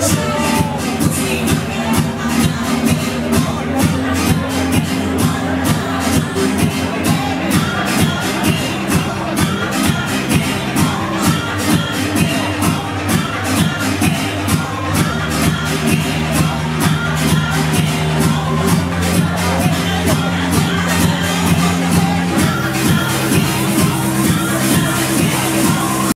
Yeah.